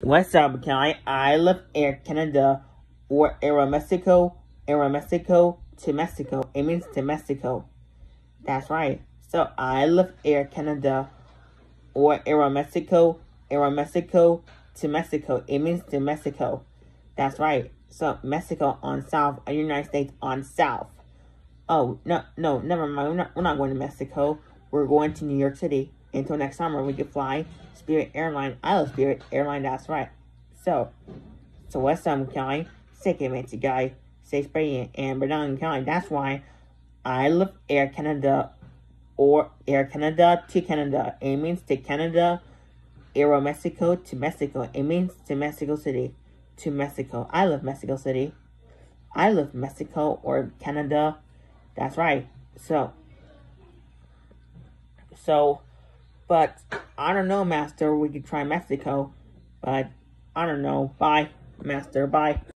What's up, guy? I love Air Canada or Aeromexico, Aeromexico to Mexico. It means to Mexico. That's right. So I love Air Canada or Aeromexico, Aeromexico to Mexico. It means to Mexico. That's right. So Mexico on south, United States on south. Oh, no, no, never mind. We're not, we're not going to Mexico. We're going to New York City. Until next summer, we can fly Spirit Airline. I love Spirit Airline, that's right. So, so what's up, guy? Second mate guy. Say Spray and Bernard County. That's why I love Air Canada or Air Canada to Canada. It means to Canada, Aero Mexico to Mexico. It means to Mexico City, to Mexico. I love Mexico City. I love Mexico or Canada. That's right. So, so, but I don't know, Master. We could try Mexico, but I don't know. Bye, Master. Bye.